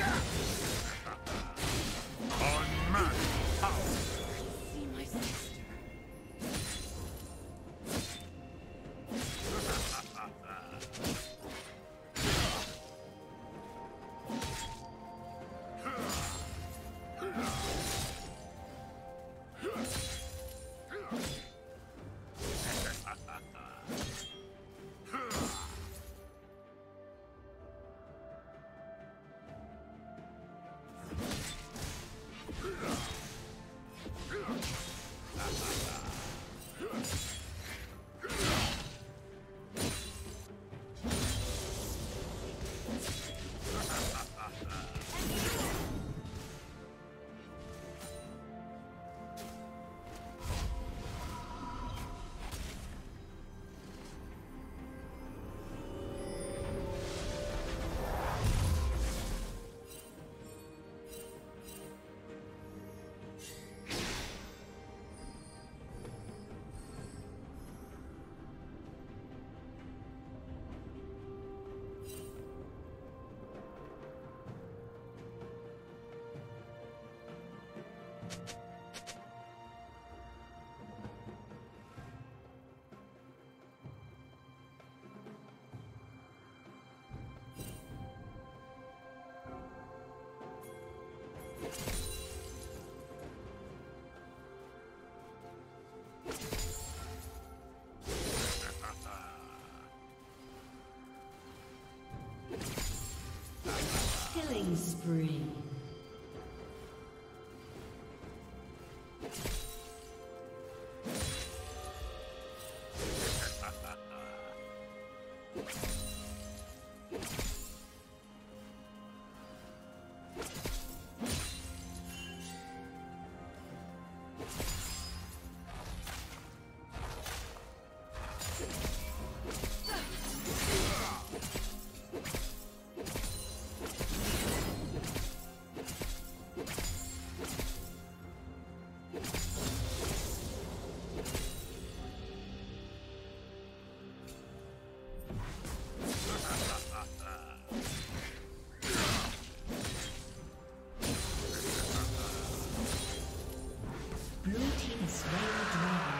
Yeah! Killing spree. you Blue team is very the.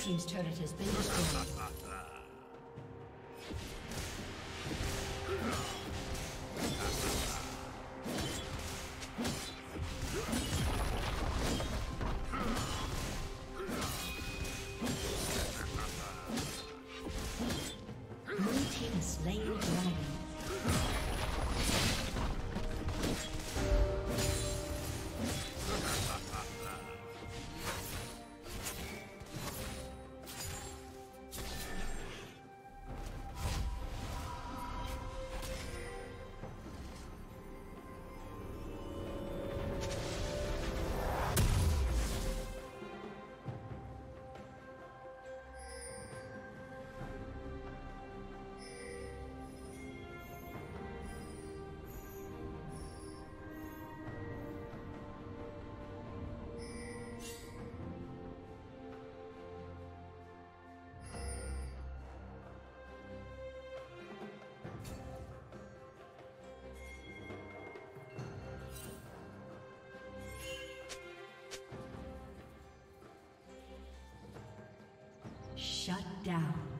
Red Team's turret has been destroyed. Shut down.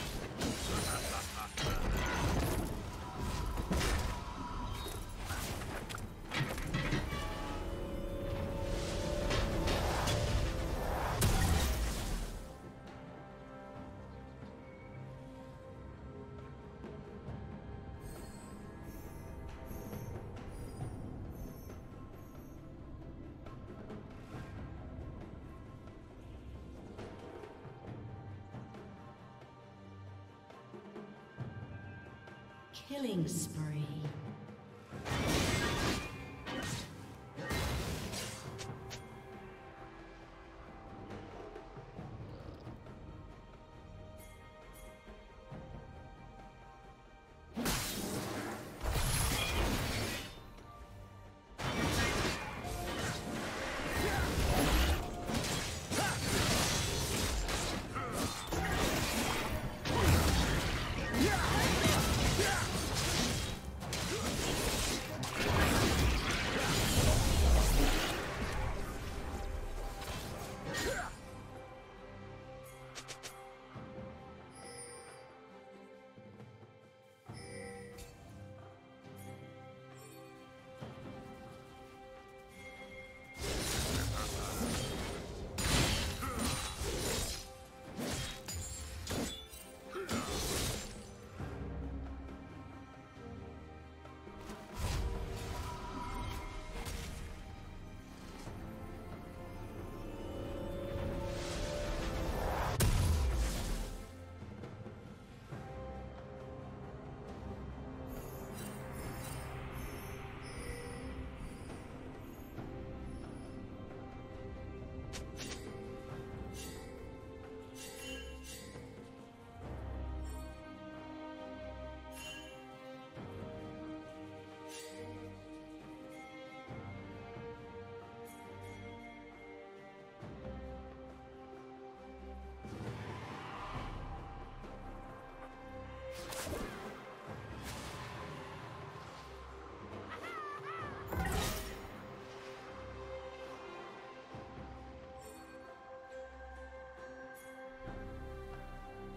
Killing spree.